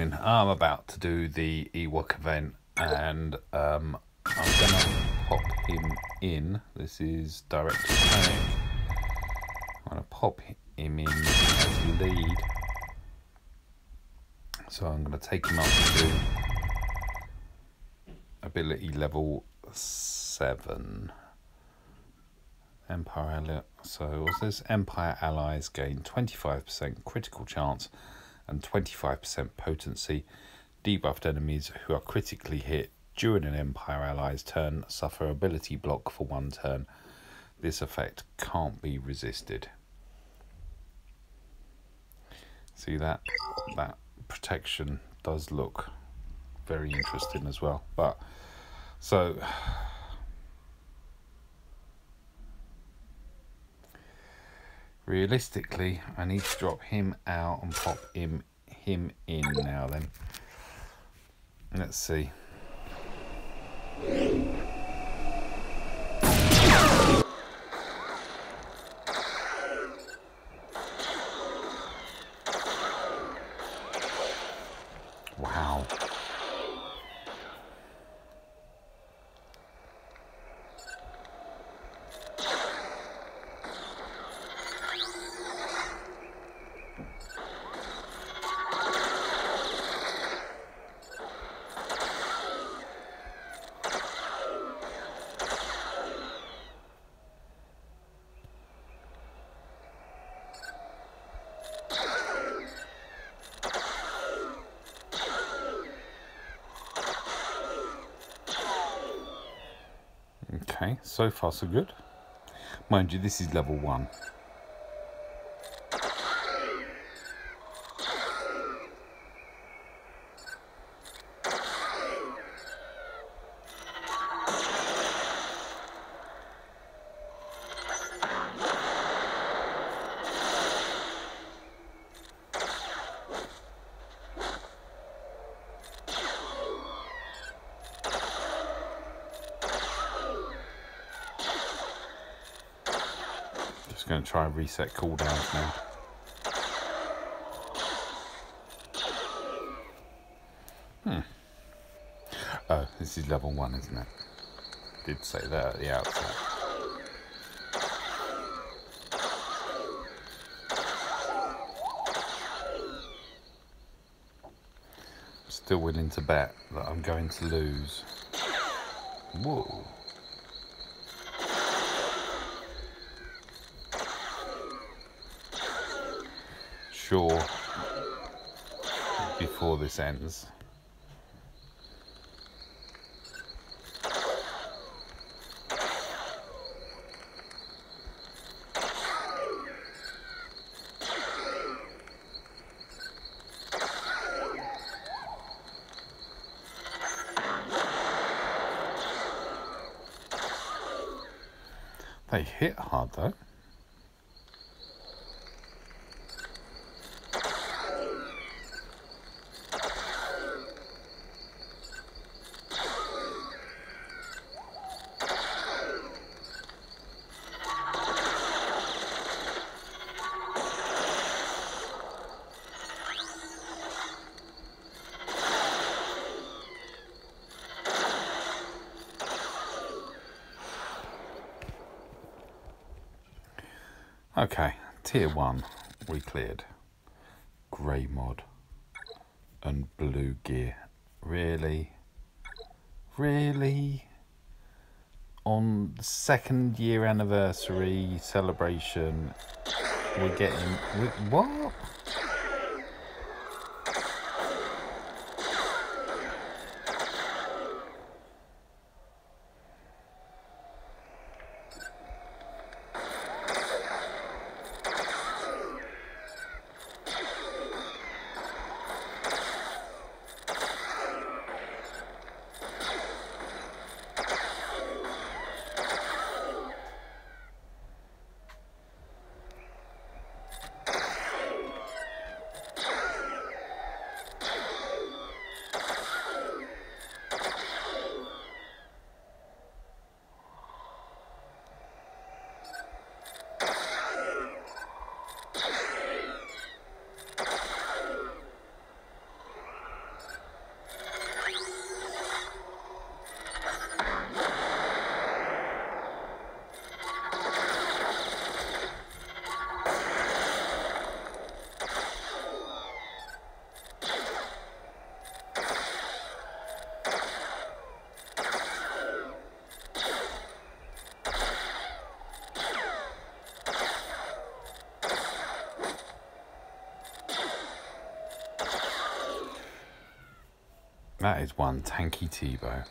evening. I'm about to do the Ewok event and um, I'm going to pop him in. This is Director Krennic. I'm going to pop him in as lead. So I'm going to take him up to ability level 7. Empire. So what's this? Empire allies gain 25% critical chance and 25% potency. Debuffed enemies who are critically hit during an Empire ally's turn suffer ability block for one turn. This effect can't be resisted. See that? That protection does look very interesting as well. But so realistically I need to drop him out and pop him him in now then. Let's see wow Okay, so far so good. Mind you, this is level one. Going to try and reset cooldowns now. Hmm. Oh, this is level one, isn't it? Did say that at the outset. Still willing to bet that I'm going to lose. Whoa. Sure. Before this ends. They hit hard though. Okay, tier one we cleared. Grey mod and blue gear. Really? Really? On the second year anniversary celebration, we're getting. We, what? That is one tanky Teebo.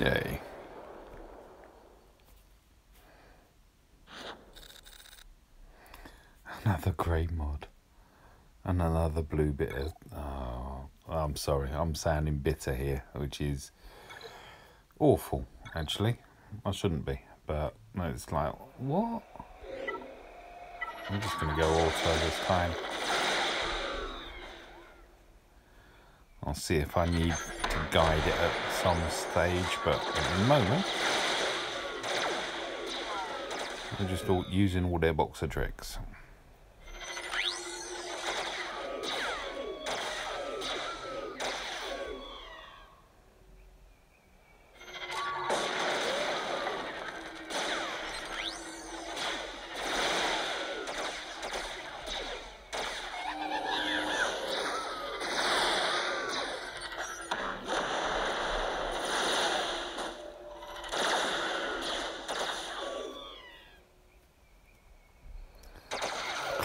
Yay. Another grey mod. And another blue bit of... Oh, I'm sorry. I'm sounding bitter here, which is awful, actually. I shouldn't be. But it's like, what? I'm just going to go auto this time. I'll see if I need guide it at some stage, but at the moment, they're just all using all their boxer tricks.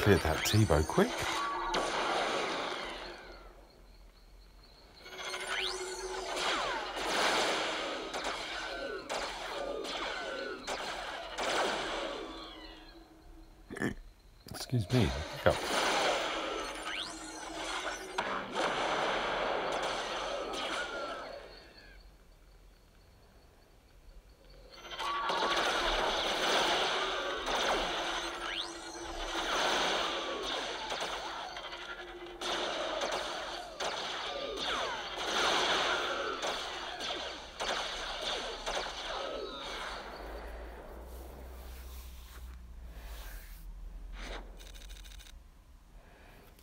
Cleared that Teebo quick. Excuse me.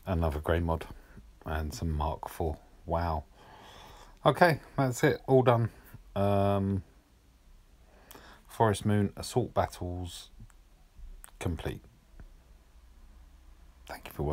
Another grey mod and some Mark IV. Wow. Okay, that's it. All done. Um, Forest Moon Assault Battles complete. Thank you for watching.